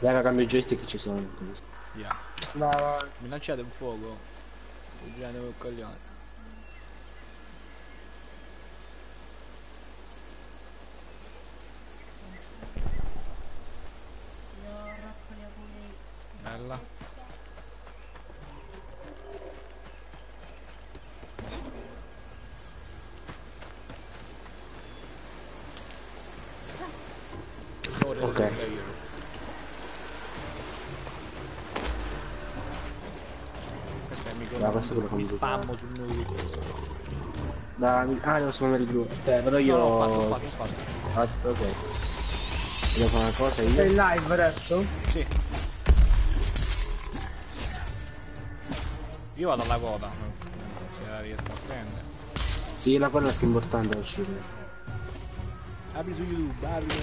Raga, cambio i joystick ci sono. Via. Vai, vai. Mi lanciate un fuoco. Mi girate col coglione. Bella. Ora Ok. devo fare io. Ah, è quello che mi spammo sul mio video. Da... Ah, devo spamare il blu. Eh, però io... No, ho fatto, ho fatto, ho fatto. Fatto, ok. Devo fare una cosa io. Sei in live adesso? Sì. Io vado alla coda, se la riesco a prendere. Sì, la quella è più importante da uscire. Apri su YouTube, apri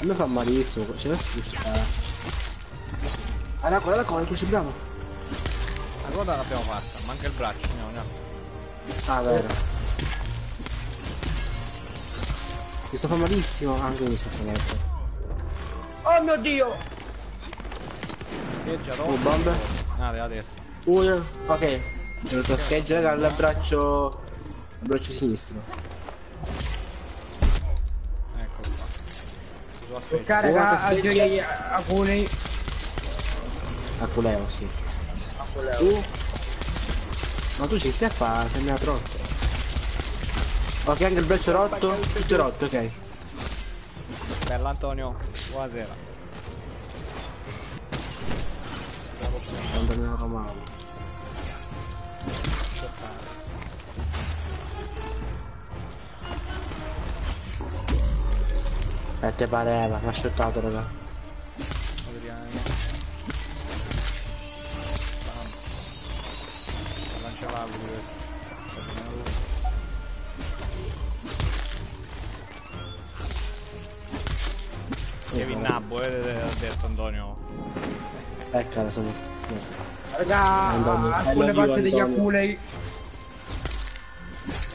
A me fa malissimo, c'è la scritta. Ah, la coda, la coda, tu sei bravo. La coda l'abbiamo fatta, manca il braccio, andiamo, andiamo. Ah, vero. Mi sto fa malissimo, anche mi sta fa male. Oh mio dio! Scheggia, Oh, roba. bombe. Ah, della destra. Uno, ok. Ho detto scheggia raga, all'abbraccio. Abbraccio sinistro. Ecco qua. Carica Guarda, a scheggia. giochi alcuni. A Culeo, sì. Tu? Ma tu ci stai a fare, sembra troppo. Ok, anche il braccio rotto. Tutto rotto, ok. Bella Antonio, buonasera. Quando me la romano. E te pareva, mi ha shottato raga. Pure. Kevin Nabbo, eh, ha detto Antonio. Eccola, sono. Raga, Antonio, alcune parti degli aculei.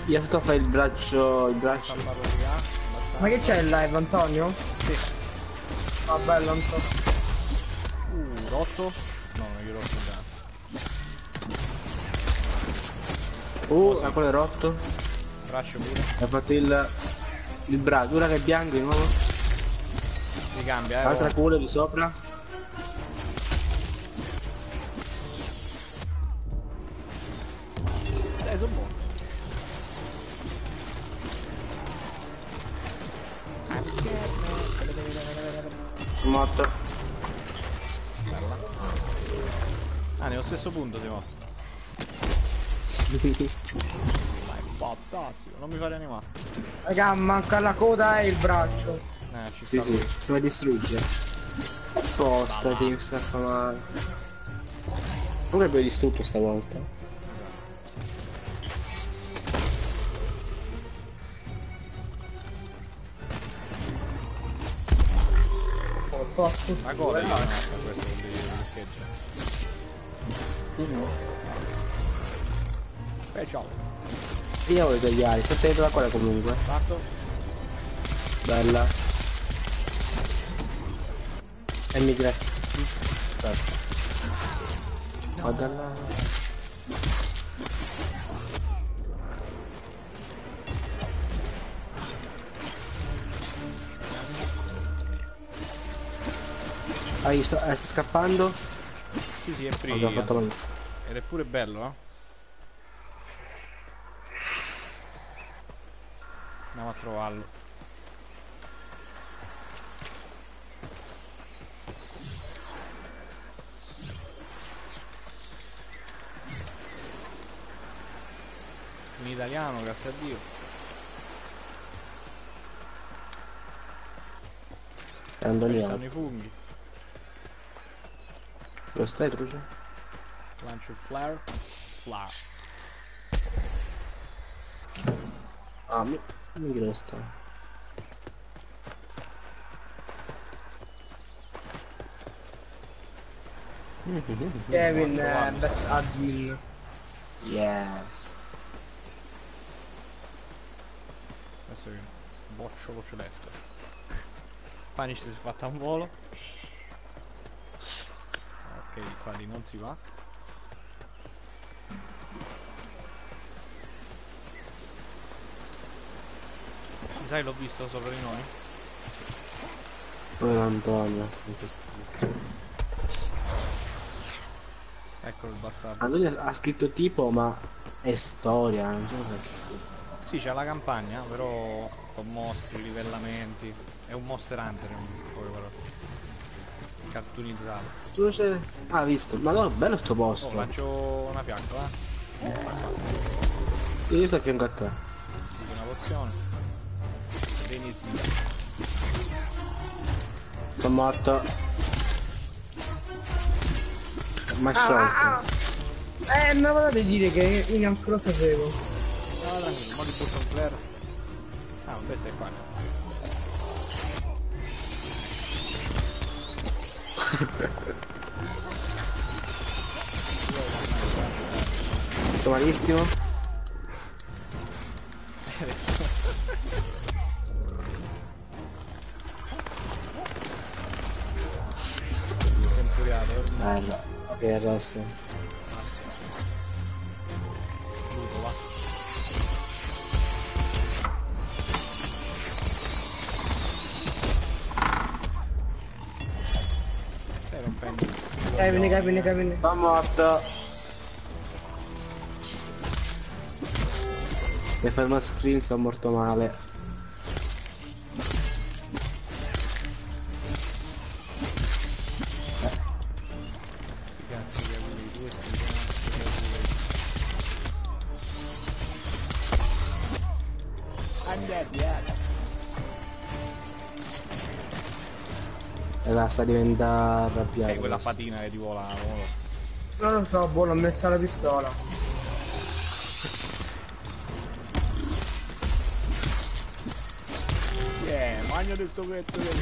Io sto a fare il braccio. il braccio. Là. Ma che c'è il live, Antonio? Sì. Ah, bello, Antonio. Uh, rotto? No, non gli rotto già. Uh, ah, quello è rotto. Braccio pure. Ha fatto il. il braccio. Ora che è bianco di nuovo. Si cambia, eh. Altra oh. culo di sopra. Non mi fare animare. Raga, manca la coda e il braccio. Eh, ci sì, sì, si va a distruggere. Spostati, mi sta a fa male. Comunque abbiamo distrutto stavolta. Oh, posto. Ma cosa io non ho questo di, di scheggia? Special. Io voglio tagliare, sette dentro la quale comunque. Fatto. Bella. E mi resta. Aspetta. Guarda là. Ah, io sto, eh, scappando? Sì, sì, è free. fatto malissimo. Ed è pure bello, eh. Andiamo a trovarlo. In italiano, grazie a Dio. Andoniano. stanno i funghi. Lo stai Trucio? Lancio il flare. Flare. Ah, mi... mi resta. Kevin è best admin. Yes. Questo è il bocciolo celeste. Panic si è fatta un volo. Ok, qua lì non si va. Mi sai l'ho visto sopra di noi? Povero Antonio, non si è scritto. Eccolo il bastardo. Antonio ha scritto tipo, ma è storia, non so perché scritto. Sì, c'è la campagna, però con mostri, livellamenti. È un monster hunter, un po' quello. Cartoonizzato. Tu c'è... Ah, visto. Ma no, bello sto Oh, posto. lancio una fiaccola, eh. Io sto a fianco a te. Una pozione. Venezia. Sono morto. Ma Ah, sciolto. ah, ah. Eh, lo di dire che io neanche lo sapevo. No, tranquillo, mo li butto un. Ah, questo è qua. Malissimo. addosso. Ludo, va. Dai, vieni, dai, vieni, dai, vieni. Sta morto. Mi ferma screen, sono morto male. pista diventa arrabbiata. E quella patina che ti vola. Non lo so, buono, ho messo la pistola. Yeah, magno del tuo pezzo del...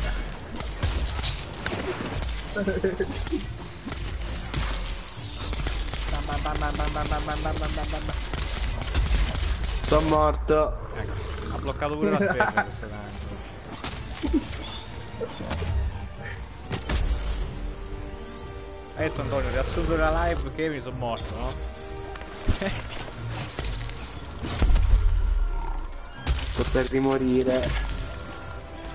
Sono morto. Ecco, ha bloccato pure la sperma questo Hai detto Antonio, riassunto la live che mi sono morto, no? Sto per rimorire.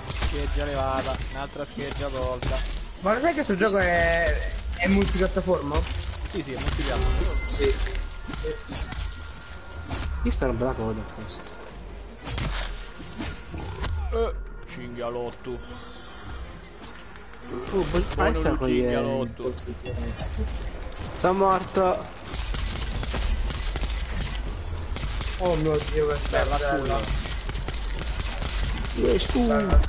Scheggia levata, un'altra scheggia tolta. Ma lo sai che questo gioco è, è multipiattaforma? Sì, sì, è multipiattaforma. Sì. Io sto una cosa questo. Eh, cinghialotto. Oh, bel paese qui è... Sono morto! Oh mio dio, che bella bella! Due scuola!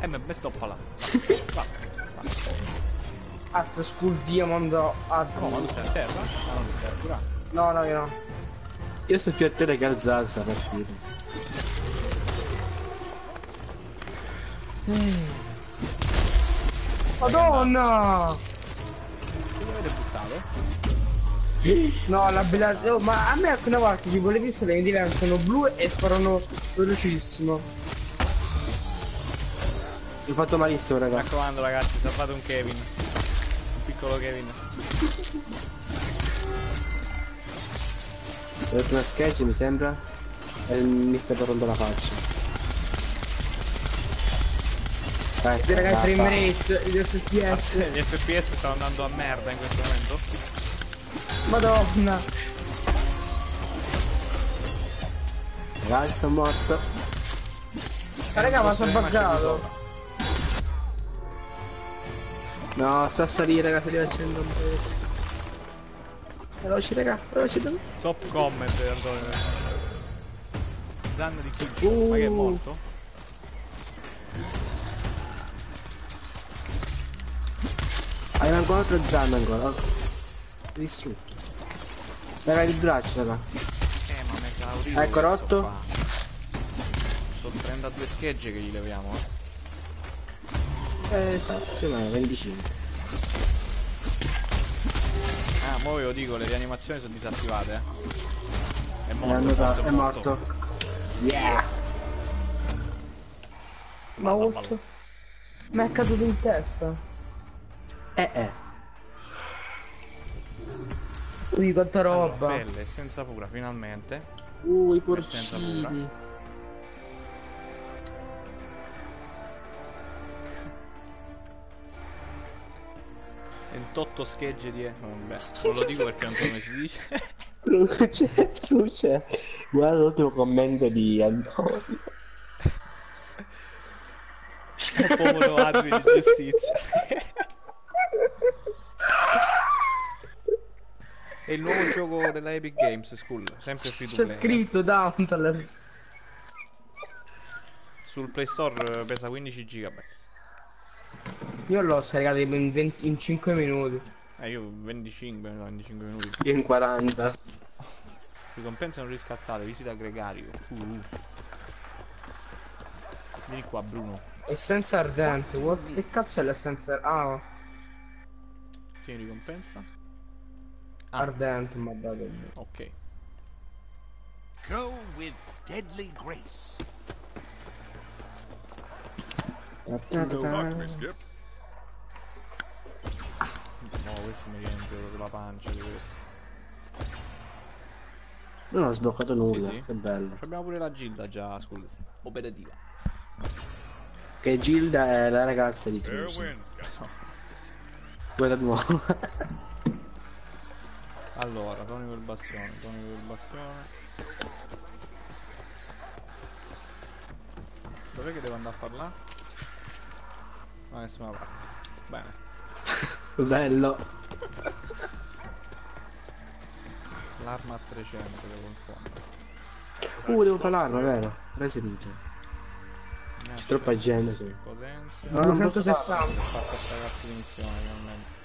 Eh, ma me sto là! Cazzo, school diamond a... No, ma tu sei a terra? No, non sei a. No, no, io no. Io sto più a terra che al Zazza partito. Mm. Eh. Madonna! Che mi avete buttato? No, l'abilità... Oh, ma a me alcune volte tipo le pistole mi diventano blu e sparano velocissimo. Mi ho fatto malissimo, Mi raga. raccomando ragazzi, salvate un Kevin. Un piccolo Kevin. Ho detto una sketch, mi sembra. E mi sta parlando la faccia. Sì, ragazzi, frame rate, gli FPS. Gli FPS stanno andando a merda in questo momento. Madonna. Ragazzi, sono morto. Ma raga, ma sono buggato. No, sta a salire, raga, sta riaccendo un po'. Veloci, raga, veloci. raga. Top comment Antonio. Zanna di Kid. Uh. Ma che è morto? Hai ancora altra zanna ancora. Distrutto. Raga, il braccio, raga. Eh ma mi è esaurito Ecco, rotto. Sono 32 schegge che gli leviamo, eh. Eh, esatto, meno, 25. Ah, mo ve lo dico, le rianimazioni sono disattivate, eh. È morto, è andato- morto, è morto. Yeah! Ma molto. Mi è caduto in testa. Eh eh. Ui, quanta roba. Belle, senza pura, finalmente. Uh, i porcini. paura. 28 schegge di... Vabbè, non lo dico perché non so come si dice. Truce, truce. Guarda l'ultimo commento di Antonio. Povero Adri di giustizia. È il nuovo gioco della Epic Games, School, sempre free to C'è play. eh. scritto Dauntless. Sul Play Store eh, pesa 15 GB. Io l'ho scaricato in, 20 in 5 minuti. Eh, io 25, no, 25 minuti. Io in 40. Ricompense non riscattate, visita gregario. Uh. Vieni qua, Bruno. Essenza ardente. What- Che cazzo è l'essenza Ah, Tieni ricompensa. Ah. ardente, ma dato. Ok. Go with deadly grace. Ta ta ta ta. No, questo mi riempie proprio la pancia di questo. Non ho sbloccato nulla, Sì, sì. che bello. Abbiamo pure la Gilda già, scusate. Operativa. Che Gilda è la ragazza di guys. Quella nuova. Allora, tonico il bastione, tonico il bastione. Dov'è che devo andare a parlare? Da nessuna parte. Bene. bello. L'arma a 300 devo confondere. Uh, devo fare l'arma, vero? Resident. Ne C'è troppa gente sì, qui. Potenzia. No, non posso 260. Ho fatto questa cazzo di missione finalmente.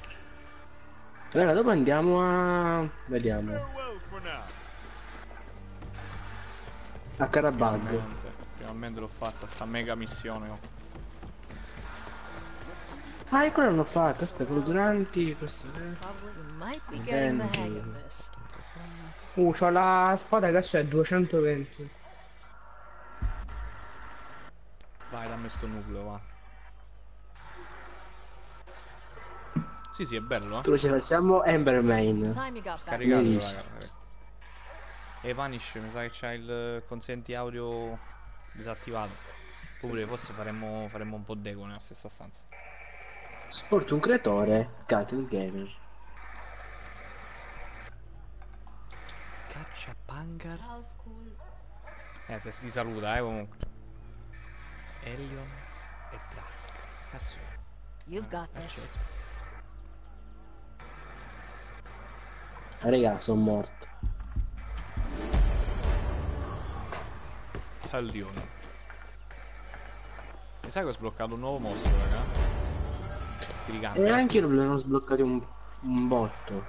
Raga, dopo andiamo a... Vediamo. A Carabag. Finalmente, finalmente l'ho fatta, sta mega missione. oh. Ah, ecco l'hanno fatta. Aspetta, durante questo... This. Uh, c'ho la spada che c'è 220. Vai, dammi sto nucleo, va. Sì, sì, è bello, eh. Tu ci facciamo Embermain. Time you got back. Caricato, Benissimo. raga. E Vanish, mi sa che c'ha il consenti audio disattivato. Oppure forse faremmo, faremmo un po' d'eco nella stessa stanza. Sporto un creatore, Cattle Gamer. Caccia Pangar. Ciao, school. Eh, te ti saluta, eh, comunque. Elion e Trask. Cazzo. You've got this. Raga, sono morto. Elion. Mi sa che ho sbloccato un nuovo mostro, raga. E anche io l'ho sbloccato un, un botto.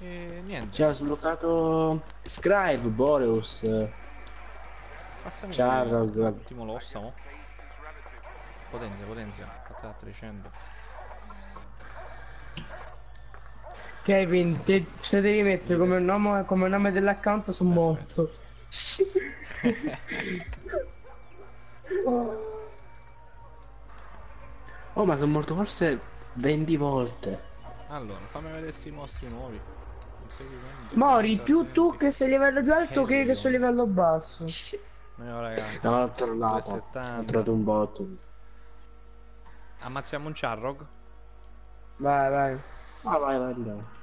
E niente. Cioè, ho sbloccato Scribe, Boreus. Passami Charrog. l'ultimo l'ossamo. Potenzia, potenzia. Fatta a 300. Kevin, te, se devi mettere come nome, come nome dell'account sono morto. Oh, ma sono morto forse 20 volte. Allora, fammi vedere sti mostri nuovi. Sei. Mori, più tu che sei livello più alto che io che sono livello basso. No, raga. No, l'ho trovato. 370. Ho trovato un botto. Ammazziamo un Charrog? Vai, vai. Ah, vai, vai, vai. Vai.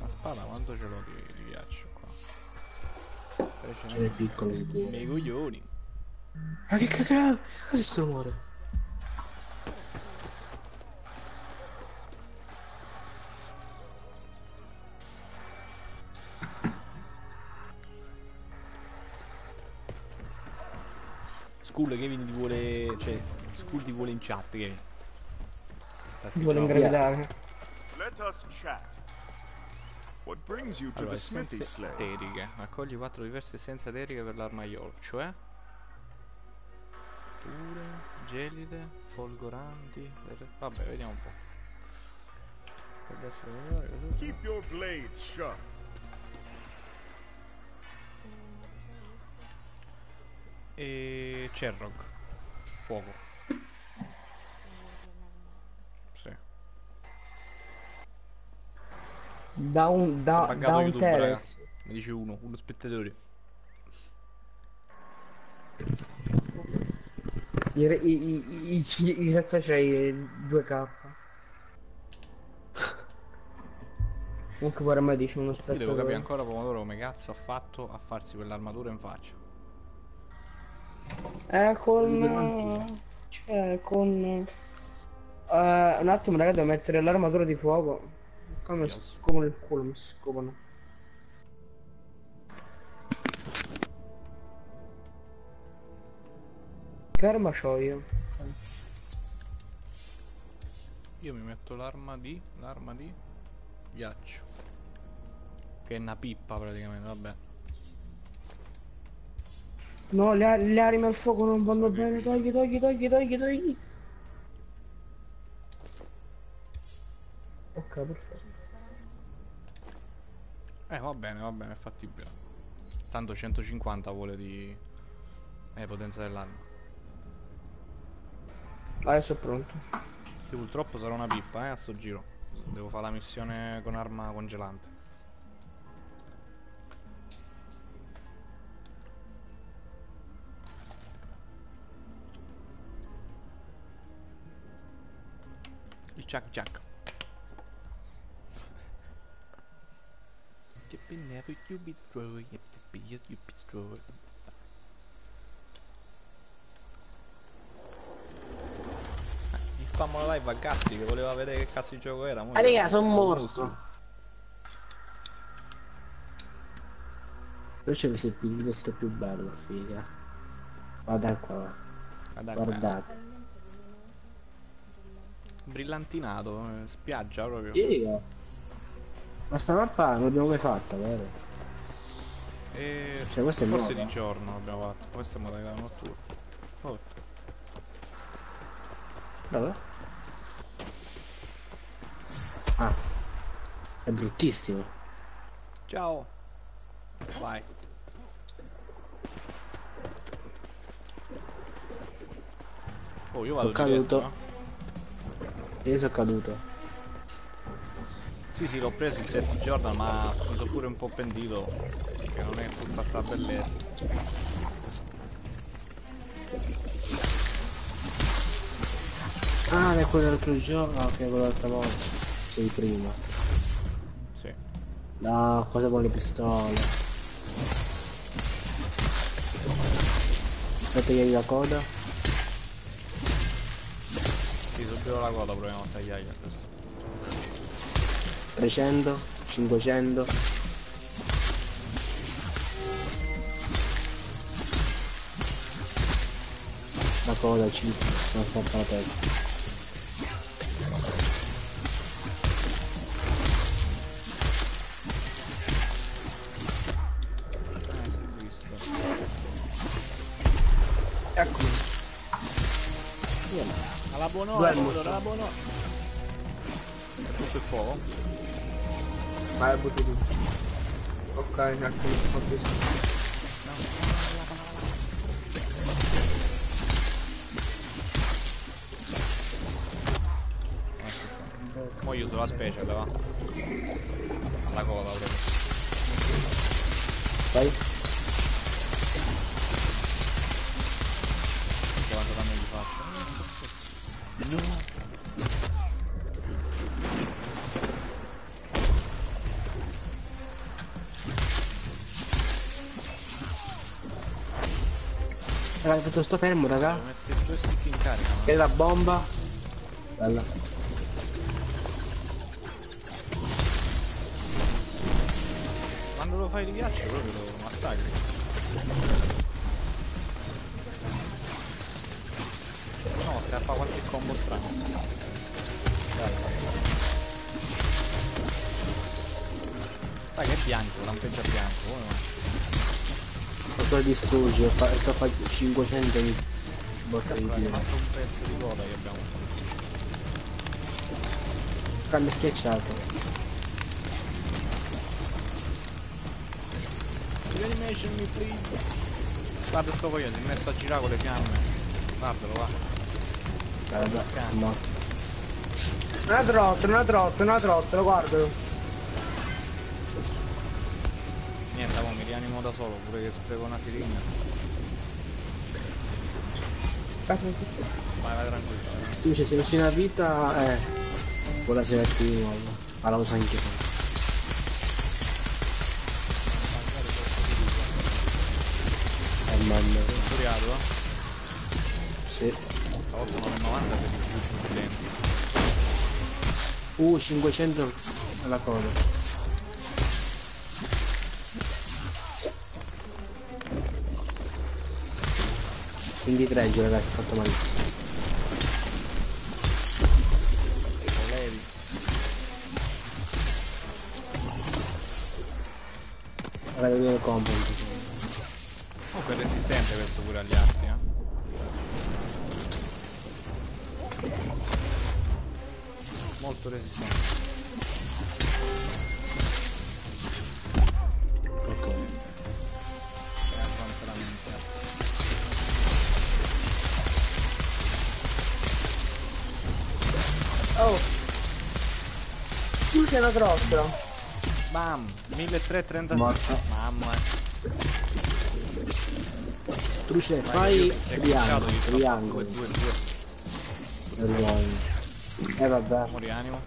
La spada quanto ce l'ho di, di ghiaccio qua? Ce n'è piccolo. I miei coglioni. Ma che cacao? Cosa sto rumore? Skull Kevin ti vuole. Cioè, Skull ti vuole in chat, Kevin. Ti vuole ingravidare. Let us chat. Allora, essenze eteriche. Raccogli 4 diverse essenze eteriche per l'armaiolo, cioè pure, gelide, folgoranti. Vabbè, vediamo un po'. Keep your blades sharp. E Cerrog. Fuoco. Si è da, buggato down YouTube, raga. terrace. Mi dice uno, uno spettatore. I, i, i, i, i, i senza c'è il 2k. Comunque pure a me dice uno Io devo capire spettatore. ancora Pomodoro come cazzo ha fatto a farsi quell'armatura in faccia. Eh, con... Cioè, con... eh, un attimo, raga, devo mettere l'armatura di fuoco. Come Yes. scoprono il culo, mi scoprono. Che arma c'ho io? Io mi metto l'arma di... l'arma di... ghiaccio. Che è una pippa praticamente, vabbè. No, le, le armi al fuoco non vanno bene. Togli, togli, togli, togli, togli. Ok, perfetto. Eh, va bene, va bene, è fattibile. Tanto 150 vuole di... Eh, potenza dell'arma. Adesso è pronto. Sì, purtroppo sarà una pippa, eh, a sto giro. Devo fare la missione con arma congelante. Il Chuck Chuck. Never you be destroyed, be you be destroyed. Gli spammo la live a Gatti che voleva vedere che cazzo di gioco era. mo Ah, raga, sono morto. Però c'è questo il nostro più bello, figa. Guarda qua, Guarda qua. guardate. Brillantinato, eh, spiaggia proprio. Figa. Ma sta mappa non l'abbiamo mai fatta, vero? E Cioè, questa è forse nuova. di giorno l'abbiamo fatto. Questa è modalità notturna. Vabbè. Dove? Ah. È bruttissimo. Ciao. Vai. Oh, io vado Sono caduto. diretto, no? Io sono caduto. Sì, sì, l'ho preso il set Jordan, ma mi sono pure un po' pentito. Che non è tutta sta bellezza. Ah, è quello dell'altro giorno. Ok, quello dell'altra volta. Sei prima. Sì. No, cosa vuole le pistole? Aspetta che la coda. Sì, subito la coda proviamo a tagliargli adesso. 300, 500. La coda, 5, sono fatta la testa. Eccomi. Alla buon'ora, alla buon'ora. Tutto il fuoco? Vai, butto tutto. Ok, eccomi, ho visto. Mo io uso la special, va. Alla coda proprio. Vai. Tutto sto fermo, raga. Devo mettere il joystick in carica, ma... E la bomba. Bella. Quando lo fai di ghiaccio proprio lo massacri. No, stai a fare qualche combo strano. Distruggere, fa, sto fa 500 di botta di Guarda, tiro. un pezzo di coda che abbiamo fatto. Cambio schiacciato. Reanimation me please. Guarda sto coglione, si è messo a girare con le fiamme. Guardalo, va. Beh, no. Una trottola, una trottola, una trottola, guardalo. Rianimo da solo, pure che spreco una siringa. Vai, vai tranquillo. vai. Tu dici se vicino a vita, eh. Quella si mette di nuovo. Ma la uso anche io. Eh mamma mia. Curiato? Sì. Stavolta 9,90 per i più lenti. Uh, 500 alla coda. Quindi treggio ragazzi, ho fatto malissimo. Levi. Guarda bene il compound. Comunque è resistente questo pure agli arti, eh. Molto resistente. Una trottola. Bam! 1330. Morto. Mamma. Truce, Vai, fai triangolo, triangolo. 2 2 2. Triangolo. Eh vabbè, Mo rianimo.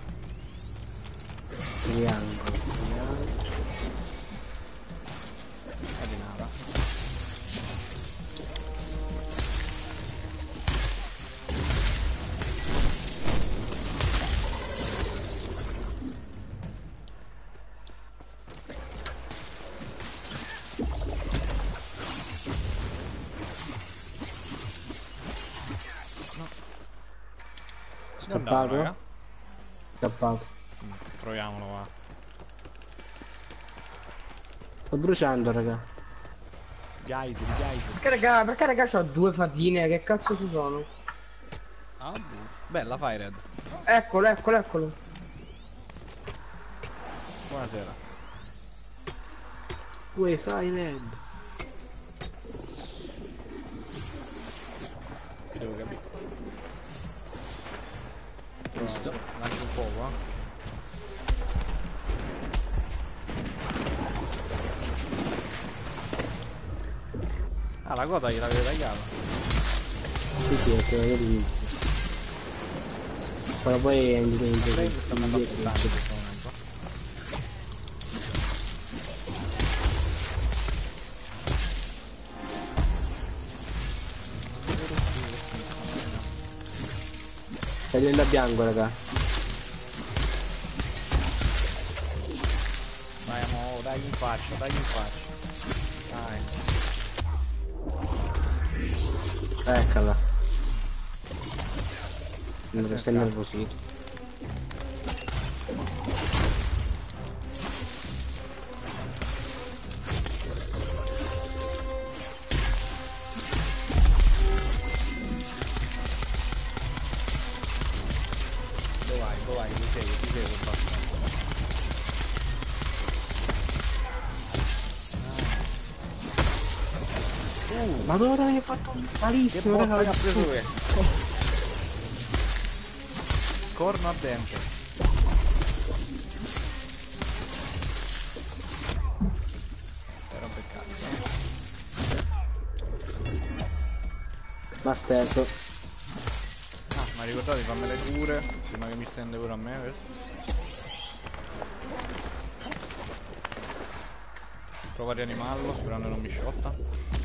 triangolo, triangolo. Scappato? Scappato. Mm, Proviamolo, va. Sto bruciando, raga. Geyser, geyser. Perché raga, perché raga c'ho due fatine? Che cazzo ci sono? Ah, boh. Bella, fai Red. Eccolo, eccolo, eccolo. Buonasera. Uè, fai red. Ti devo capire. Visto? Lancio un fuoco, eh. Ah, la coda gliel'avete tagliata. Sì, sì, è che all'inizio. Però poi è indietro. Prendi sta bianco, raga. Dai, amo, dai in faccia, dai in faccia. Dai. Eccola. Non sei nervosito. Fatto Che malissimo, raga. che? Corno ardente. Era un peccato. Ma stesso. Ah, ma ricordate di farmi le cure prima che mi stende pure a me questo. Prova a rianimarlo, sperando non mi sciotta.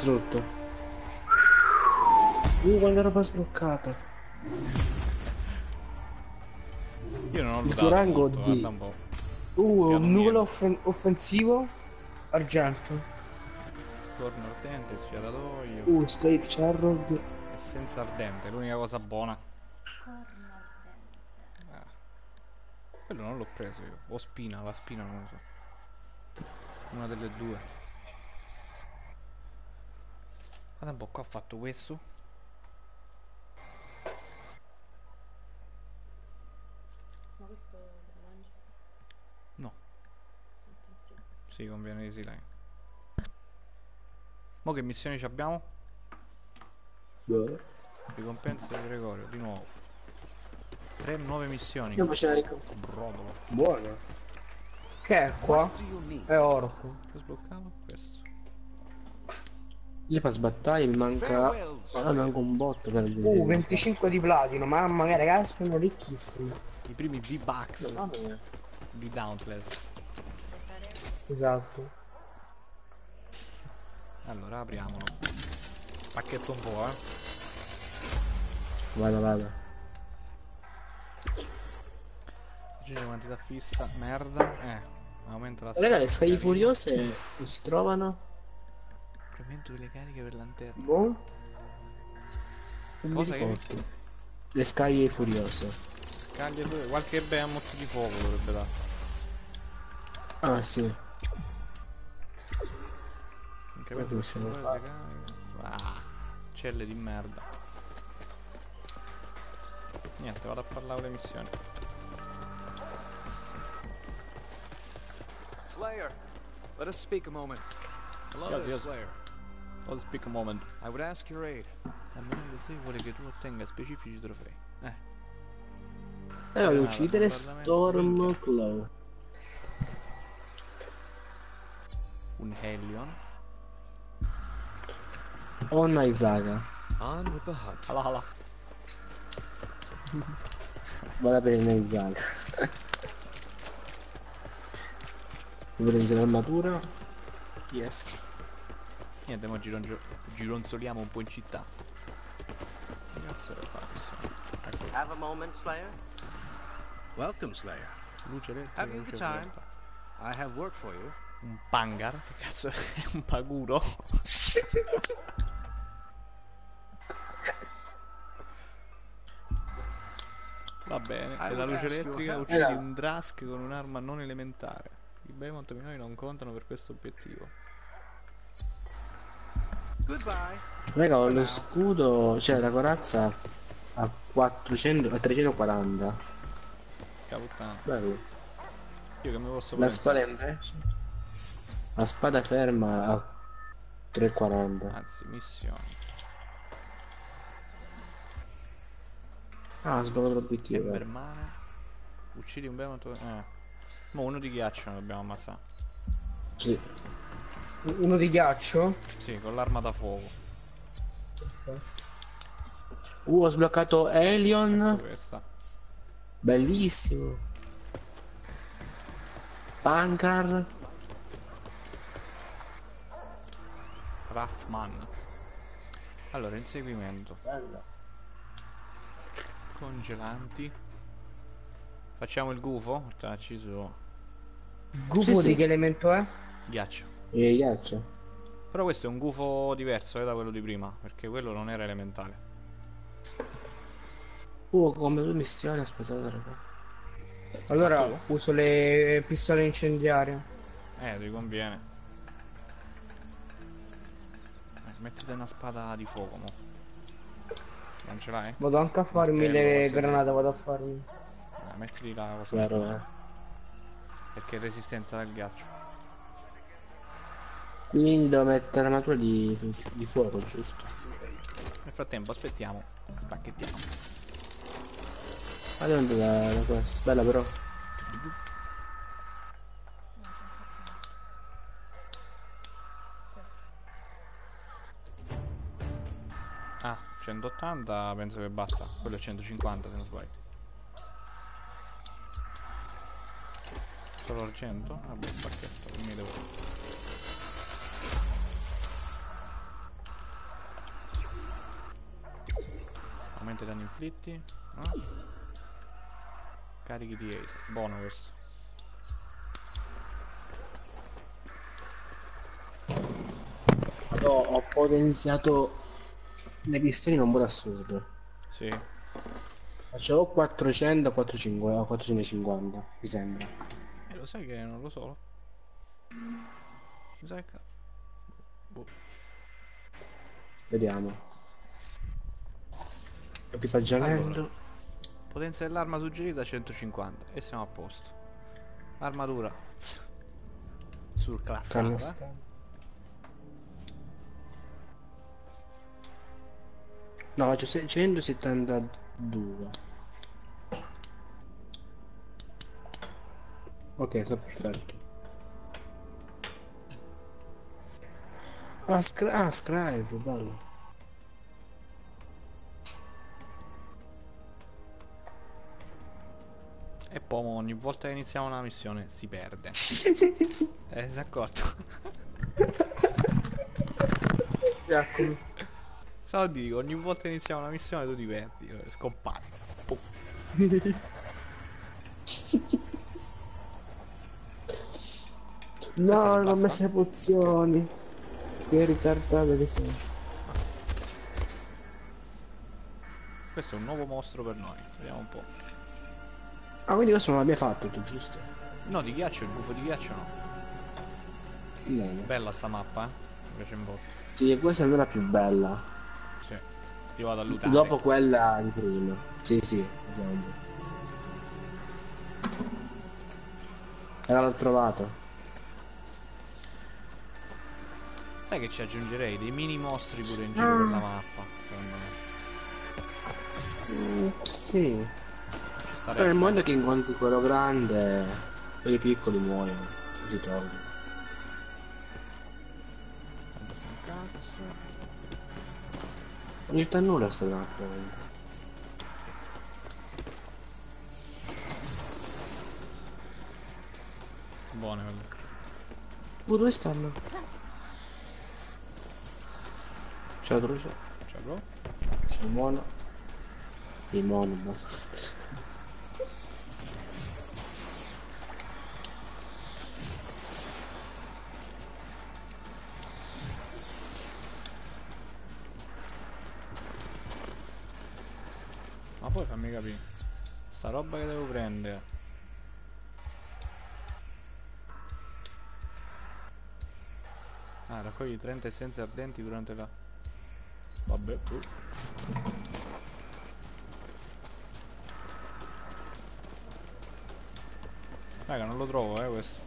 distrutto. Uh, quanta roba sbloccata. Io non ho Il tuo rango molto, D. Uh, un niente. offen- offensivo. Argento. Corno ardente, sfiatatoio. Uh, Scape Charrog. Essenza ardente, l'unica cosa buona. Ah. Quello non l'ho preso io. O spina, la spina non lo so. Una delle due. Guarda un po' qua ho fatto questo. Ma questo lo mangi? No, sì, conviene di sì, dai. Mo che missioni ci abbiamo? Ricompense di Gregorio, di nuovo. Tre nuove missioni. Io facevo la ricompensa. Sbrodolo. Buono. Che è qua? È orco. Che ho sbloccato? Questo. Io fa sbattaglia mi manca. Ah, mi manca un botto per il Uh, 25 di platino. Mamma mia, ragazzi, sono ricchissimi. I primi V-Bucks Mamma mia. di Dauntless. Esatto. Allora apriamolo. Spacchetto un po', eh. Vado, vado. Aggiunge quantità fissa. Merda. Eh. Aumenta la Raga, le scaglie furiose non si trovano? Incremento delle cariche per lanterna. Boh. Non mi Cosa che-. Le scaglie furiose. Scaglie pure. Qualche behemoth di fuoco dovrebbe dare. Ah, sì. Incremento Cosa possiamo cariche. Ah. Celle di merda. Niente, vado a parlare le missioni. Slayer, let us speak a moment. Hello Yes, yes. Slayer. Let's speak a moment. I would ask your aid. Almeno così vuole che tu ottenga specifici trofei. Eh. Eh, voglio uccidere Stormclaw. Un Helion. Onna Isaga. On with the hunt. Ala ala. Vado per il Isaga. Devo prendere l'armatura. Yes. Niente, mo giron- gironzoliamo un po' in città. Che cazzo era fatto? Ecco, Have a moment, Slayer? Welcome, Slayer. luce elettrica, Have you the time? I have work for you. Un pangar? Che cazzo è un paguro? Va bene, e la luce elettrica uccidi un Drask con un'arma non elementare. I Behemoth minori non contano per questo obiettivo. Raga, ho lo scudo, cioè la corazza a 400, a 340. Caputtana. Bello. Io che mi posso La spada invece? La spada ferma a 340. Anzi, missioni. Ah, ho sbagliato l'obiettivo. eh. Bermane. Uccidi un Behemoth. Eh. Mo uno di ghiaccio ne dobbiamo ammazzare. Sì. Uno di ghiaccio. Sì, con l'arma da fuoco. Uh, ho sbloccato Elion. Questa. Bellissimo. Pankar. Raffman. Allora, inseguimento. Congelanti. Facciamo il gufo? Tacci su. Gufo Sì, sì. di che elemento è? Ghiaccio. E ghiaccio. Però questo è un gufo diverso eh, da quello di prima, perché quello non era elementale. Uh, come due missioni, aspettate raga. Allora Ah, tu? uso le pistole incendiarie. Eh, ti conviene. Eh, mettiti una spada di fuoco, mo. Non ce l'hai? Vado anche a farmi Martello, le granate, vado a farmi. Eh, mettiti la cosa. Vero, eh. Perché è resistenza del ghiaccio. Quindi devo mettere l'armatura di, di fuoco, giusto? Nel frattempo aspettiamo. Spacchettiamo. Ma devo andare da questo. Bella però. Ah, 180 penso che basta. Quello è 150 se non sbaglio. Solo argento? Vabbè, spacchetto, non mi devo. Aumenta i danni inflitti. No? Carichi di 8 Buono questo. Vado, ho potenziato le pistole in un modo assurdo. Sì. Facevo 400, 450, 450, mi sembra. e lo sai che non lo so. Mi. Boh. Vediamo. Equipaggiamento. Potenza dell'arma suggerita 150 e siamo a posto. Armatura. Sul classico. Canasta. No, faccio 672. Ok, sta perfetto. Ah, scri ah, scrive, bello. E poi ogni volta che iniziamo una missione si perde. eh, si è accorto. Eccomi. Stavo a dire, ogni volta che iniziamo una missione tu ti perdi, eh, scompari. Pum. No, non ho messo le pozioni. Che ritardate che sono. Questo è un nuovo mostro per noi. Vediamo un po'. Ah, quindi questo non l'abbiamo fatto tu, giusto? No, di ghiaccio, il buco di ghiaccio no. No. Bella sta mappa, eh. Mi piace un botto. Sì, questa è la più bella. Sì. Io vado a lutare. Dopo quella di prima. Sì, sì, ovviamente. Era l'ho trovato. Sai che ci aggiungerei dei mini mostri pure in giro per la mappa. Secondo me. Mm, sì. Starebbe. nel momento che incontri quello grande, quelli piccoli muoiono. Si tolgono. Non c'è nulla sta mappa. Buone quelle. Uh, dove stanno? C'è la truce? Cioè, bro. C'è un mono. Sì, mono, boh. Capire. Sta roba che devo prendere. Ah, raccogli 30 essenze ardenti durante la... Vabbè, boh. Raga, non lo trovo, eh, questo.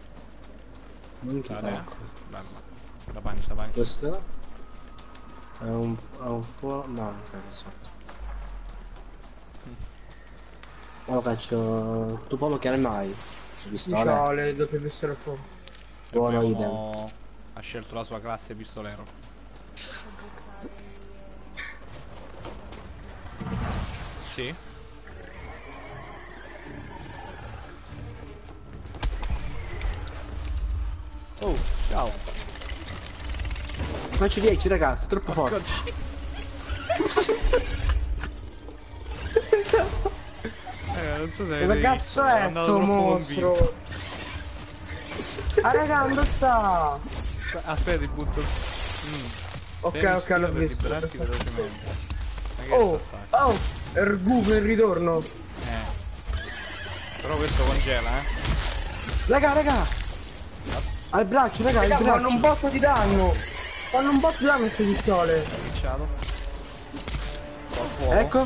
Non cacchio. Bella. Da pani, sta pani. Questo è un, è un fuoco. No, non penso. Ma lo faccio. Tu poi che ne mai? Pistole? Ciao, le doppie pistole fuoco. Buono idem. uno Ha scelto la sua classe pistolero. Sì? Oh, ciao. Faccio 10 ragazzi, troppo forte. so se Dove cazzo è sto mostro? Ah raga, dove sta? Aspetta, ti butto. Mm. Ok, Devi ok, l'ho per visto. Oh, oh, Ergugo in ritorno. Eh. Però questo congela, eh. Raga, raga! Al braccio, raga, Raga, al fanno un braccio! botto di danno. Fanno un botto di danno queste pistole. Ecco.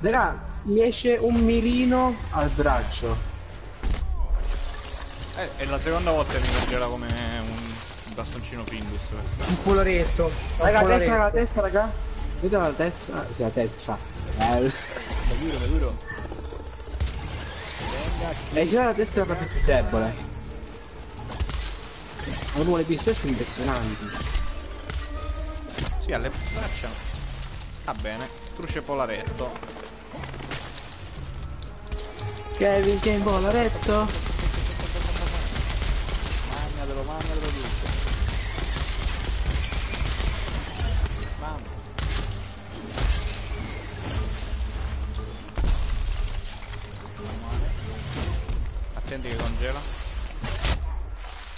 Raga, mi esce un mirino al braccio. Eh, è la seconda volta che mi congela come un bastoncino Findus. Un polaretto. Raga, un testa, la testa, raga. Vedete la testa? Sì, la testa. Eh, Sicuro, sicuro. e c'è la testa è la parte più debole. Hanno le pistole sono impressionanti. Sì, alle braccia. Va bene. Truce polaretto. Kevin che in bolla retto. Magnatelo, magnatelo tutto. Bam. Attenti che congela.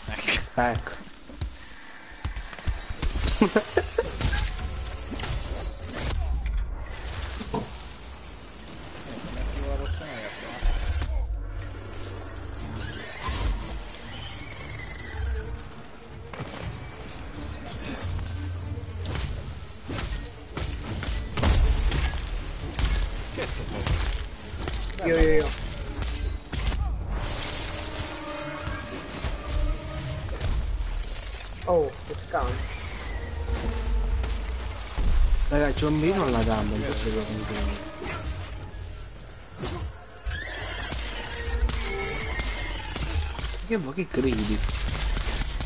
Ecco. Ecco. Posso vedere. Che, ma che credi?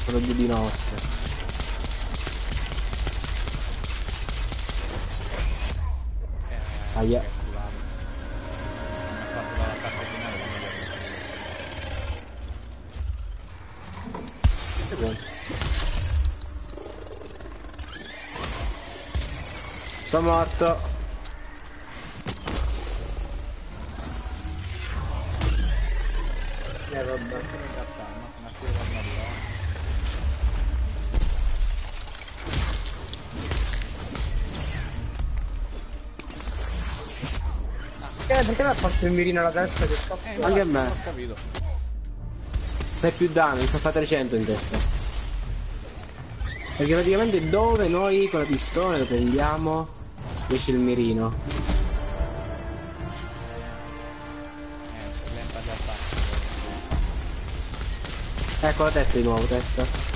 Quello di notte. Aia. che culato. Eh, perché mi ha fatto il mirino alla testa che cazzo? Eh, Anche a me. Ho capito. Fai più danni, fa fa 300 in testa. Perché praticamente dove noi con la pistola lo prendiamo, esce il mirino. Eh. Ecco la testa di nuovo, testa.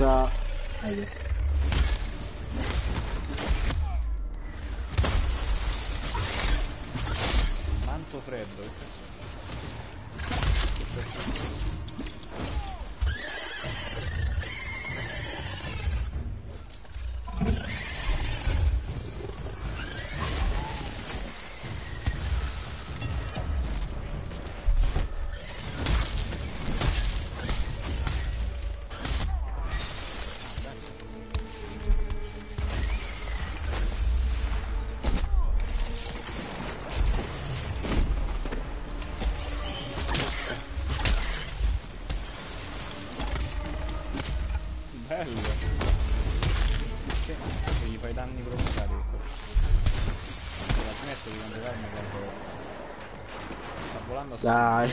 Botta, eh? Dai.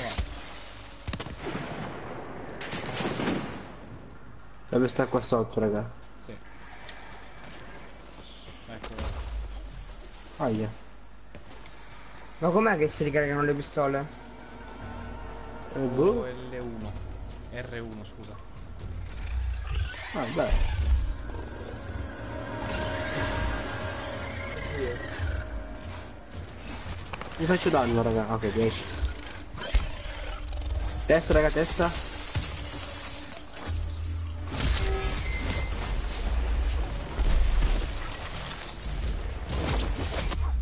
Dove sta qua sotto, raga? Sì. Ecco. Aia. Ma com'è che si ricaricano le pistole? Eh, boh. L1. R1 scusa. Ah, beh. Mi faccio danno, raga. Ok, 10. Testa, raga, testa.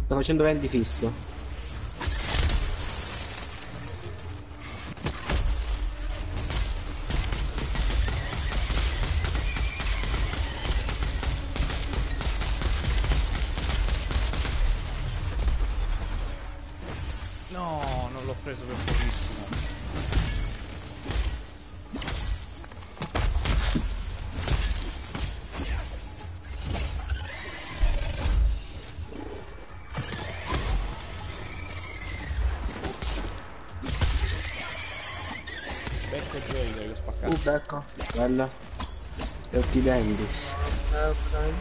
Sto facendo 20 fisso. Vendi. Eh, ok.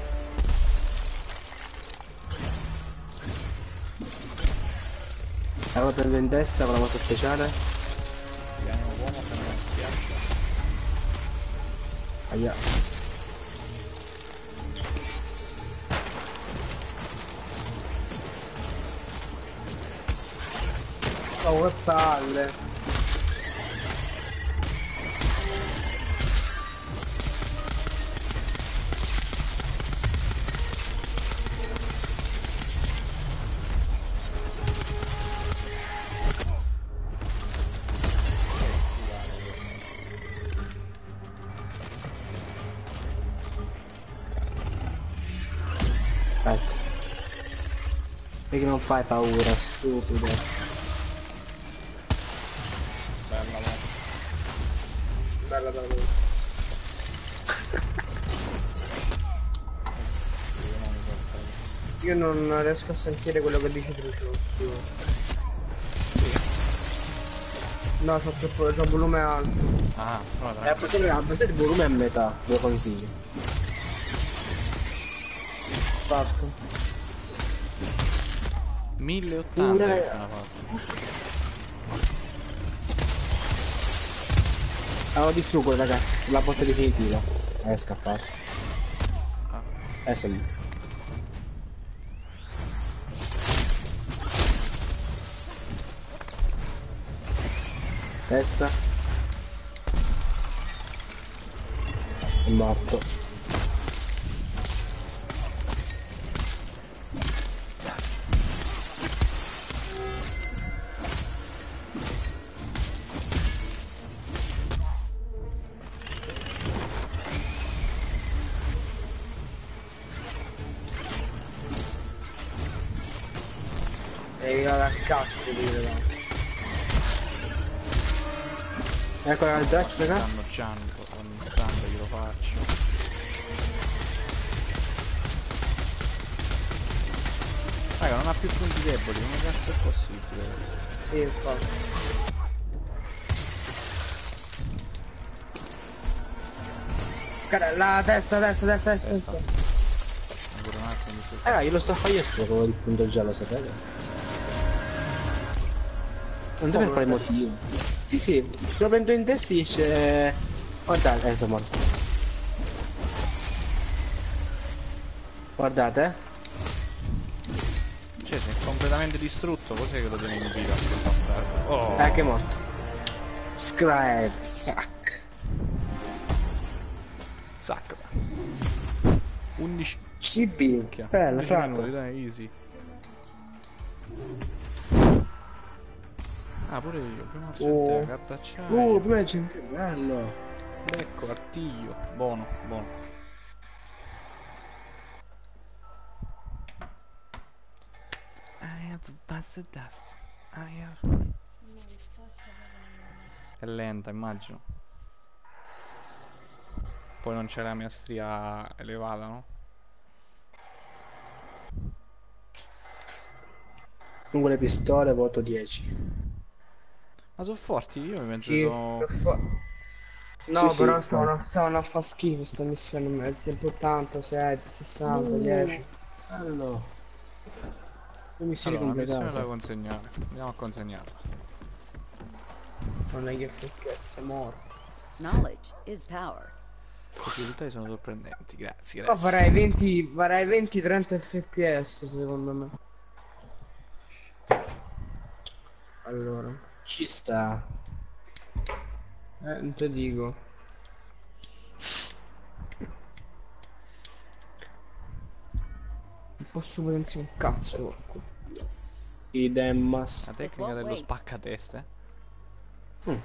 Allora prendo in testa con la mossa speciale. Ti animo uomo che non piace. Aia. Oh, che palle. Ecco. Perché non fai paura, stupido. Bella, va. Bella, bella. Io non riesco a sentire quello che dici tu. No, c'ho troppo, c'ho volume alto. Ah, però E dai. abbassare, abbassare il volume a metà, lo consiglio. Fatto. 1080 Pure- che appena fatto. Avevo distruggo raga, la botta definitiva. È scappato. Ah. Eh sì. Testa. È morto. Ecco il braccio raga. Stanno giando, ogni tanto glielo faccio. Raga, non ha più punti deboli, come cazzo è possibile? Sì, infatti. Cara, la testa, testa, testa. Ancora un attimo su. Ah, io lo sto a fare io con il punto giallo, sapete? Non so per quale motivo. Sì, sì, se lo prendo in testa esce... Guardate, eh, sono morto. Guardate, eh. Cioè, è completamente distrutto, cos'è che lo tiene in bastardo? Oh, Eh, che è morto. Scribe, sac. zac. 11 CB, bella, 11 minuti, fatta. dai, easy. Ah, pure io, prima Oh. oh. carta acciaio. Uh, prima c'è bello. Ecco, artiglio. Buono, buono. I have busted dust. I have... È lenta, immagino. Poi non c'è la maestria elevata, no? Con le pistole voto 10. Ma sono forti? Io mi penso Sì, sono... No, Sì, però sì, stavano, stavano a fa schifo sta missione, il tempo 80, 7, 60, 10. Bello. Le missioni Allora, la missione da completate. consegnare. Andiamo a consegnarla. Non è che FPS è morto. Knowledge is power. I risultati sono sorprendenti, grazie, grazie. farei 20, farei 20-30 fps secondo me. Allora, Ci sta. eh, non te dico. Non posso potenziare un cazzo. Idemmas. La tecnica dello spaccateste. Mm.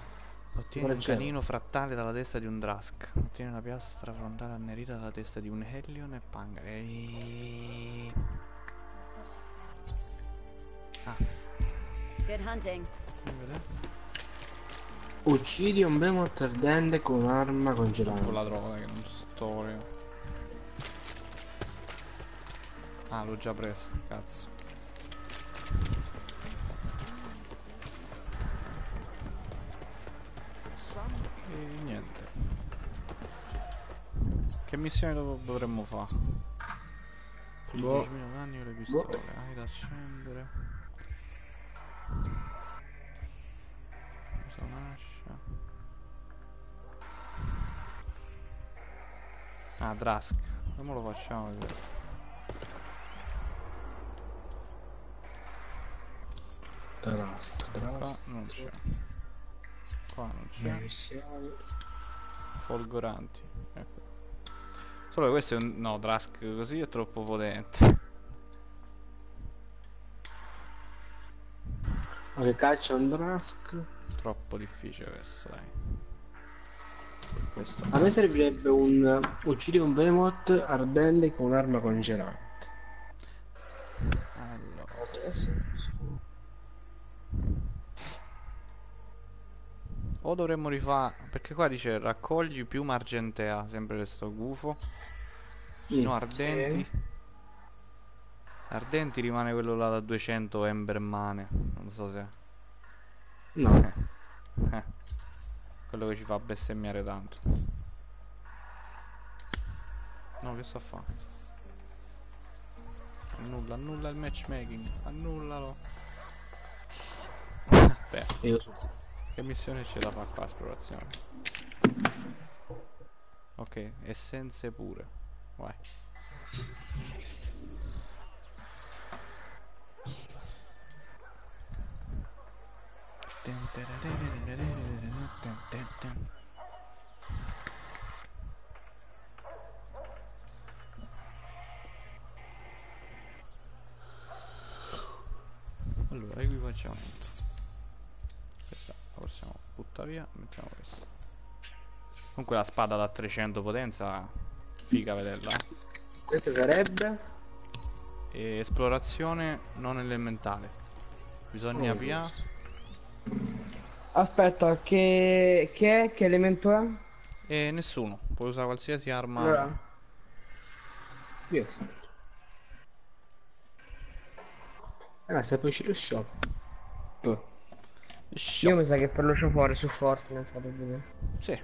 Ottieni un Ragione. canino frattale dalla testa di un Drask. Ottieni una piastra frontale annerita dalla testa di un Hellion e Panga. Eeeh. Ah, Good hunting. Uccidi un behemoth ardente con un'arma Con congelata. la droga che non sto io. Ah, l'ho già preso, cazzo. E niente. Che missione dov- dovremmo fare? Boh. 10.000 danni con le pistole, hai da accendere. Ah, Drask. Come lo facciamo vedere? Drask, Qua Drask. non c'è. Qua non c'è. Iniziali. Folgoranti. Ecco. Solo che questo è un... No, Drask così è troppo potente. Ok, caccia un Drask. Troppo difficile questo, dai. Questo. A me servirebbe un uccidi un Behemoth ardente con un'arma congelante. Allora. O dovremmo rifare... Perché qua dice raccogli piuma argentea, sempre questo gufo. Fino ardenti. Ardenti rimane quello là da 200 Embermane. Non so se... No. Eh. Quello che ci fa bestemmiare tanto. No, che sto a fare? Annulla, annulla il matchmaking. Annullalo. Beh, Io so. che missione c'è da fare qua esplorazione? Ok, essenze pure. Vai. Allora, equipaggiamento. Questa la possiamo buttare via, mettiamo questa. Comunque la spada da 300 potenza, figa vederla. Questo sarebbe? E esplorazione non elementale. Bisogna Oh, via. Aspetta, che, che è? Che elemento è? E nessuno, puoi usare qualsiasi arma. Allora, Io sento. Ah, stai poi uscire lo shop. io mi sa che per lo show fuori su Fortnite vado a vedere. Sì.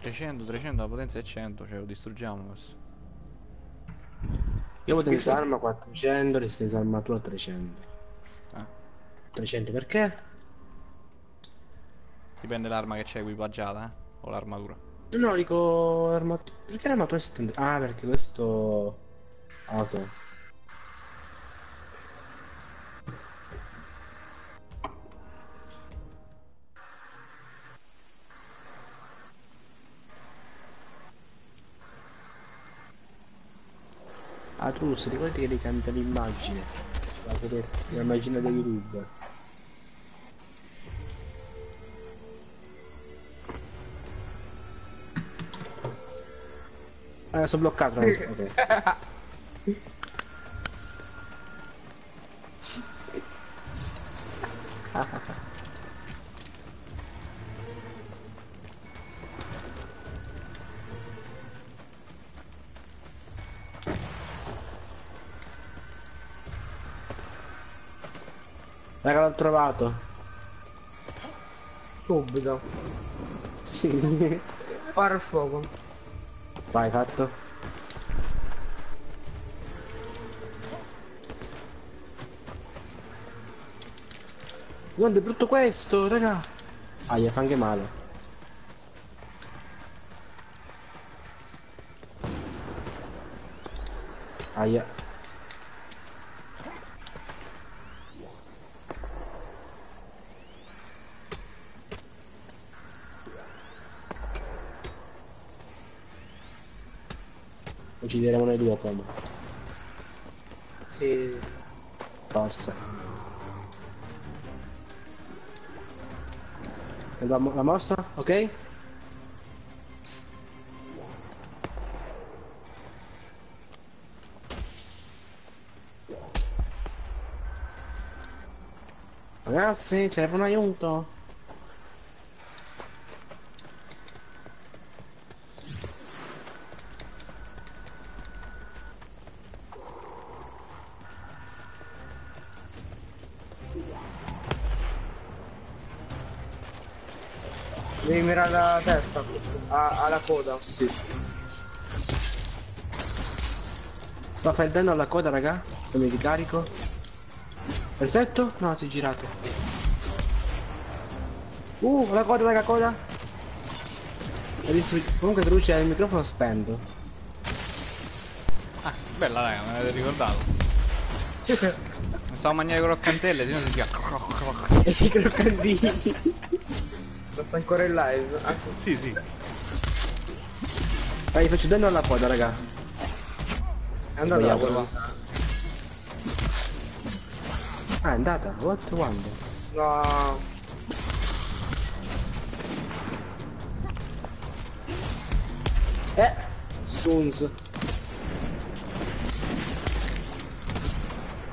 300, 300, la potenza è 100, cioè lo distruggiamo questo. Io potenza arma 400, resistenza armatura 300. Ah. 300 perché? Dipende l'arma che c'è equipaggiata, eh? O l'armatura. No, dico armatura. Perché l'armatura è 70? Ah, perché questo. Auto. Ah, Trus, ricordati che devi cambiare l'immagine. La coperta- L'immagine di YouTube. Eh, sono bloccato. non so- ok. Raga, l'ho trovato. Subito. Sì. Ora il fuoco. Vai, fatto. Guarda, è brutto questo, raga. Aia, fa anche male. Aia. Uccideremo noi due poi. Sì. Forza. La, la mossa? Ok? Ragazzi, fa un aiuto? Devi mirare la testa. a- alla coda. Sì. Ma fai il danno alla coda, raga? Che mi ricarico. Perfetto? No, si è girato. Uh, la coda, raga, coda. Comunque Truce il microfono spento. Ah, bella raga, me l'avete ricordato. Stavo a mangiare croccantelle, se no si croc croc. E i croccantini. Sta ancora in live. Ah, sì. Sì, sì. Vai, faccio danno alla coda, raga. È Sbagliato, la va. Ah, è andata? What? Quando? No. Eh! Suns.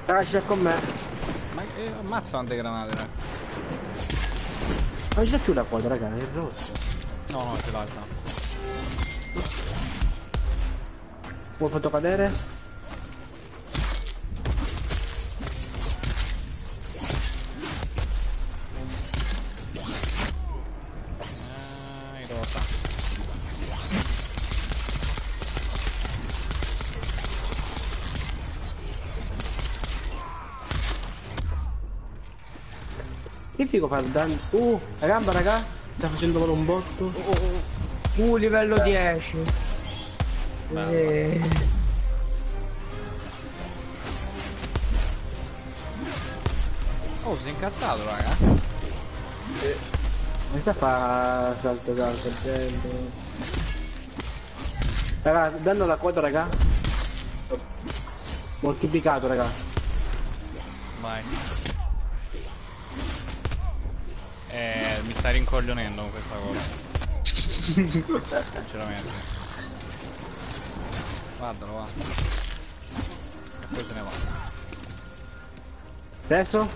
Raga, c'è con me. Ma eh, ammazza quante granate, raga. Non c'è più la quota, raga, è rosso. No, no, già. Come ho fatto cadere? Figo fare danno. Uh, la gamba, raga. Sta facendo male un botto. Uh, livello 10. Bello. Eh, Oh, si è incazzato, raga. Questa fa salto salto dentro. Raga, danno la quota, raga. Moltiplicato, raga. Vai. Rincoglionendo con questa cosa. Sinceramente. Guardalo, va. E poi se ne va. Adesso?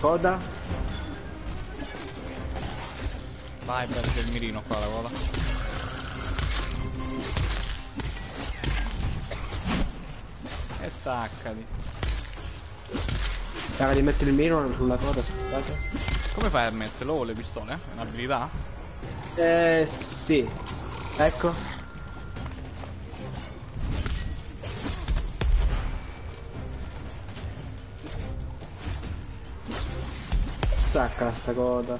Coda? Vai, bello, c'è il mirino qua, la gola. E staccati. Raga, di mettere il mino sulla coda, aspettate. Come fai a metterlo con le pistole? È un'abilità? Eh, sì. Ecco. Stacca sta coda.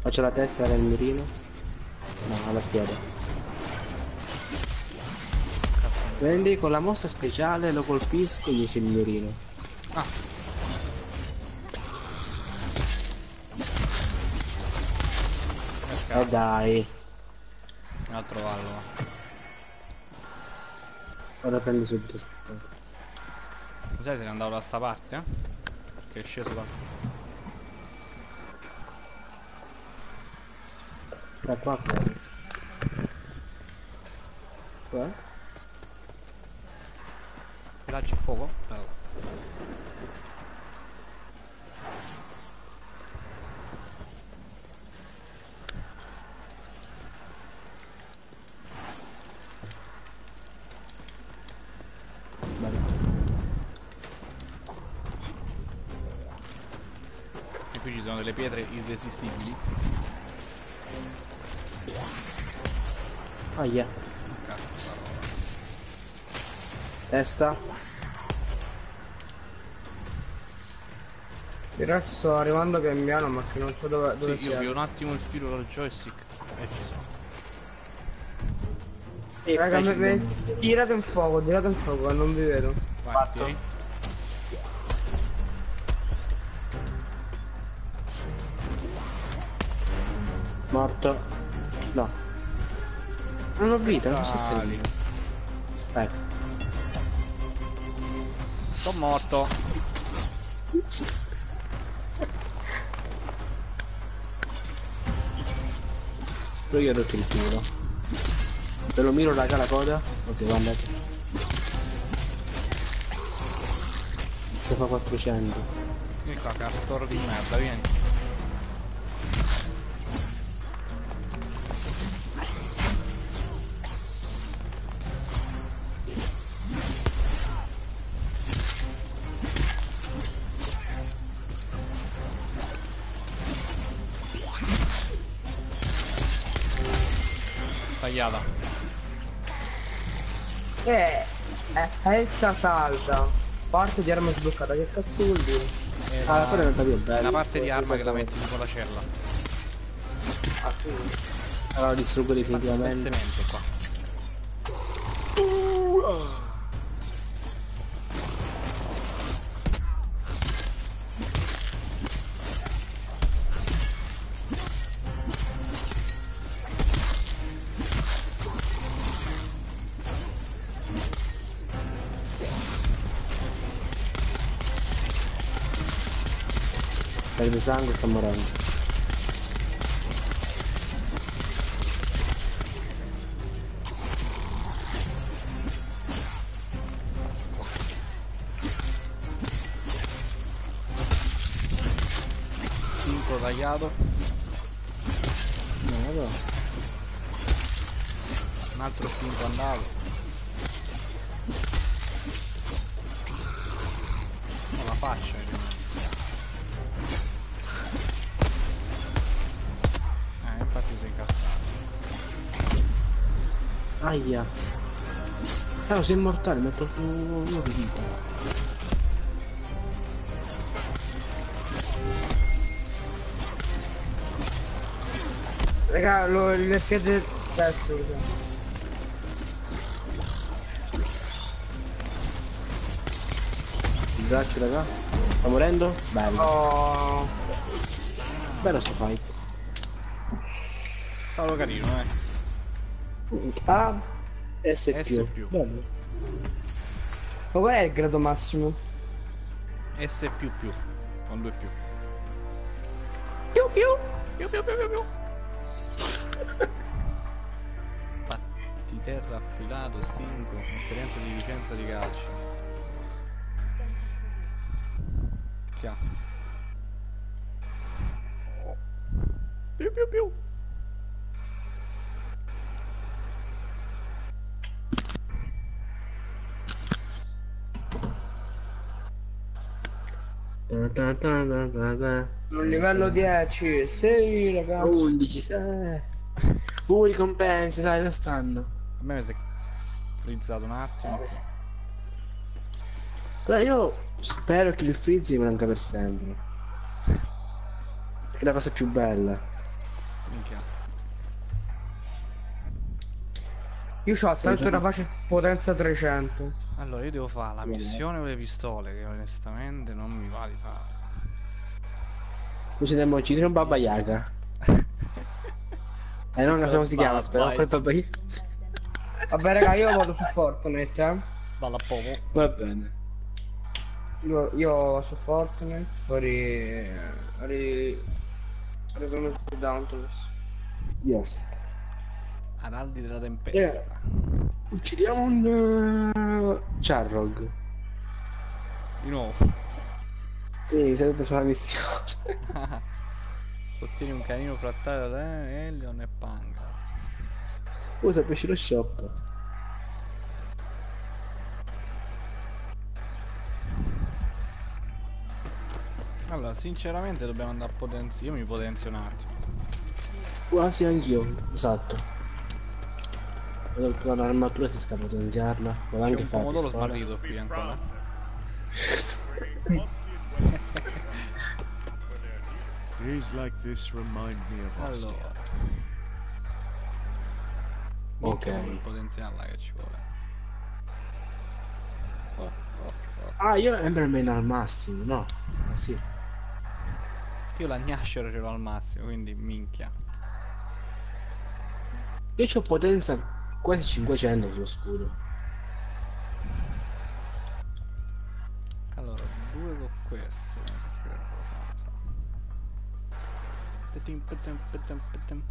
Faccio la testa nel mirino. No, alla piede. Prendi con la mossa speciale lo colpisco e gli esce il mirino. Ah. Che Eh dai, Andiamo a trovarlo. va. ora prendi subito, aspettate. Sai se ne andavo da sta parte? eh? Perché è sceso da... Da qua prendi. Qua? Là c'è fuoco? Bello. E qui ci sono delle pietre irresistibili. Aia, Cazzo. testa. in realtà sto arrivando pian piano ma che non so dove, dove Sì, io sia. vi un attimo il filo dal joystick e ci sono. Raga, me, me- tirate in fuoco, tirate in fuoco, non vi vedo. Fatto. Ho vita, non so se Sali. Ecco. Sono morto. Però io ho rotto il culo. Ve lo miro raga la coda? Ok, guardate. Se fa 400. Vieni qua, castor di merda, vieni. Tagliata. Eh, eh, Elsa salda. Parte di arma sbloccata, che cazzo vuol dire? È Ah, la- quella diventa più bella. Una parte di arma che la metti tipo la cella. Ah, sì. Allora distruggo definitivamente. Qua. zango samurajów Aia. Ah, sei immortale, mi ha tolto uno di vita. Raga, lo, le fiate adesso. Il braccio, raga. Sta morendo? Bello. Oh. Bello sto fight. Stato carino, eh. A S S più. Bello. Ma qual è il grado massimo? S più più. Con due più. Più più. Più più più più più. Patti terra affilato, stinco, esperienza di licenza di calcio. Ha? Più più più. Ta ta ta. Un livello 10. 6 ragazzi. 11, 6. Uh, ricompense, dai, lo stanno. A me mi si è frizzato un attimo. Però io spero che il freeze rimanga per sempre. È la cosa più bella. Minchia. Io ho sempre una pace potenza 300. Allora io devo fare la missione con le pistole che onestamente non mi va di fare. Scusi, devo uccidere un Baba Yaga. Eh, non so come si chiama, spero. Quel Baba Yaga. Vabbè raga, io vado su Fortnite, eh. Dalla povo. Va bene. Io, io su Fortnite. Poi ri... ri... Riconosco Dauntless. Yes. Araldi della tempesta. Uccidiamo un uh, Charrog. Di nuovo. Sì, serve sulla missione. Ottieni un canino frattale da Elion e Panga. Usa pesce lo shop. Allora, sinceramente dobbiamo andare a potenziare. Io mi potenzio un attimo. Quasi anch'io, esatto. Che l'armatura si scappa a potenziarla. C'è anche fare pomodoro smarrito qui ancora. Days like this remind me of Ostia. Allora. Ok. Minchia, per potenziarla che ci vuole. Oh, oh, oh. Ah, io Emberman al massimo, no? Ah, sì. Io la gnascero ce l'ho al massimo, quindi minchia. Io ho potenza quasi 500 sullo scudo. Allora, due con questo. Petim, petim, petim, petim.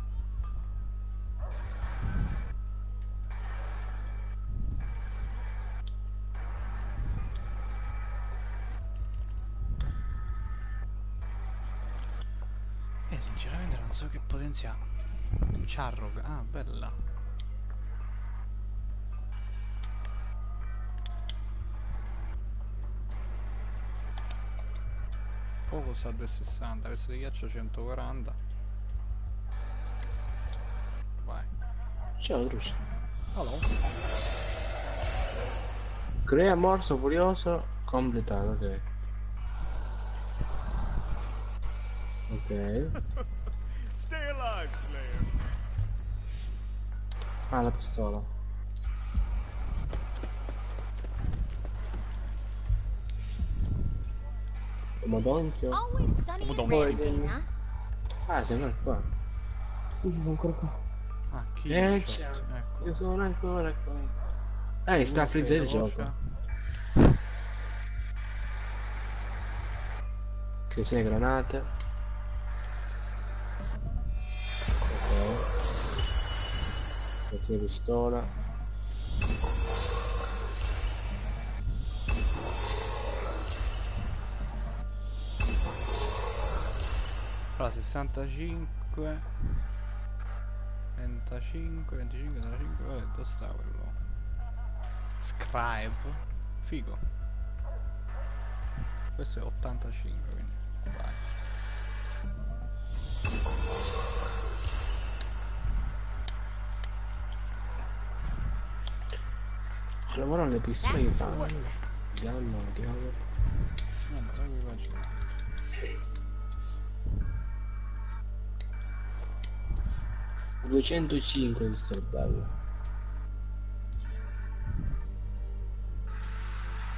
Eh, sinceramente non so che potenza ha. Charrog, ah, bella. Focus a 260, questo di ghiaccio 140. Vai. Ciao, Lucio. Hello. Crea morso furioso completato, ok. Ok. Stay alive, Slayer. Ah, la pistola. Pomodoro. rosy, huh? Ah, sei ancora qua. Sì, sono ancora qua. Ah, chi Eh, ecco. Io sono ancora qua. Eh, sta a frizzare il gioco. Creazione granate. Ok. Creazione pistola. 65 35 25 35 vabbè, dove sta quello scribe figo questo è 85 quindi vai Allora le pistole che That's fanno? work. Andiamo, andiamo. no, ma dai, mi faccio- 205 pistole belle.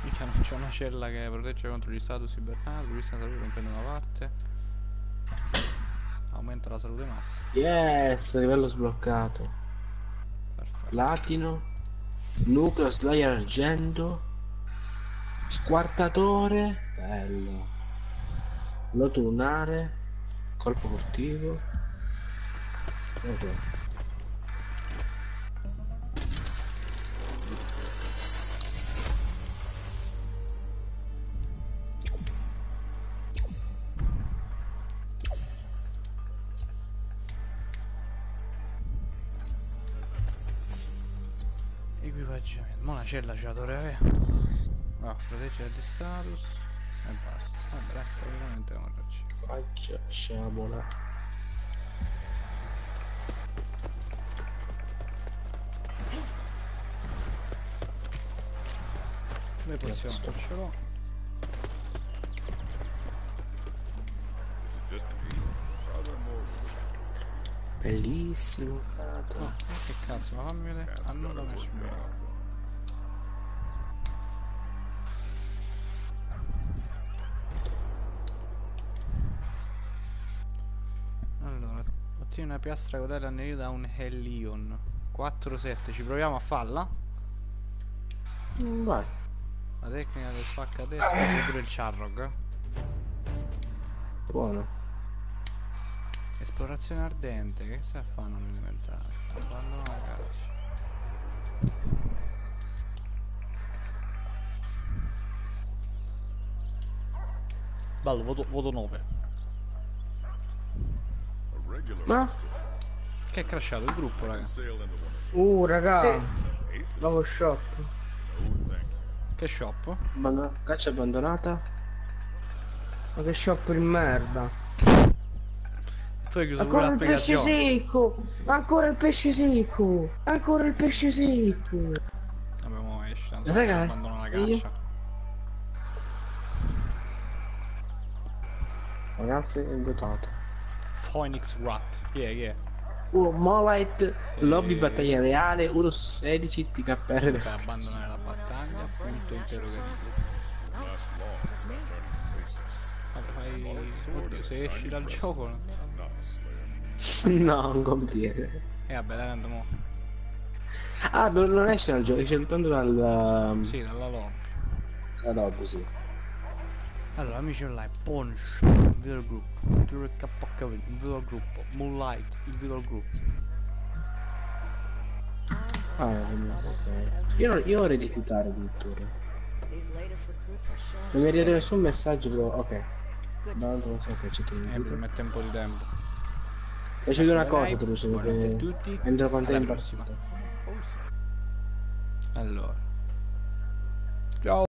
Mica non c'è una cella che protegge contro gli status ibernali, rivista la salute rompendo una parte. Aumenta la salute massima. Yes, livello sbloccato. Perfetto. Platino. Nucleo Slayer argento. Squartatore. Bello. Loto lunare. Colpo furtivo. Ok. Equipaggiamento. Ma una cella ce la dovrei avere. No, proteggere di status. E basta. Vabbè, praticamente non faccio. Faccia sciabola. Le possiamo sto- ce l'ho. Bellissimo. Oh, che cazzo, ma fammi vedere. Annulla matchmaker. Allora, ottieni una piastra codella annerita da un Hellion 4-7, ci proviamo a farla? Mm, Vai. La tecnica del spacca testa c'è pure il Charrog. eh. Buono. Esplorazione ardente, che sta a fare un elementare? Abbandona la caccia. Bello, voto, voto 9. A regular Ma? Che è crashato il gruppo, raga. Uh, raga. Sì. Nuovo shop. Che shop? Abbandona- Caccia abbandonata. Ma che shop di merda. Tu hai chiuso Ancora il pesce secco. Ancora il pesce secco. Ancora il pesce secco. Vabbè, mo esce. Raga, abbandona la io- caccia. Ragazzi, è votato. Phoenix Rat. Chi è? Chi è? Uh, Molite, lobby battaglia reale, 1 su 16, TKR. Per abbandonare la battaglia, punto interrogativo. Vabbè, fai... Oddio, se esci dal gioco... no? No, non conviene. E vabbè, dai, tanto mo. Ah, non esce dal gioco, esce soltanto dal... um, Sì, dalla lobby. Da dopo, sì. Allora, amici online, Punch, il video del gruppo, Turo KK, il video del gruppo, Moonlight, il video del gruppo. Ah, ok. Io, non- io vorrei rifiutare addirittura. Non mi arriva nessun messaggio, però... Ok. No, non so che c'è Eh, per mette un po' di tempo. Faccio dire una cosa, Buonanotte a che tutti. entro con te Alla in prossima. partita. Allora. Ciao.